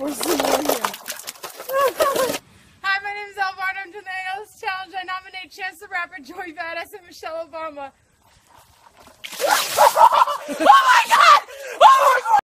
We're seeing. Hi, my name is Elle Varner. I'm doing the ALS Challenge. I nominate Chance the Rapper, Joey Badass, and Michelle Obama.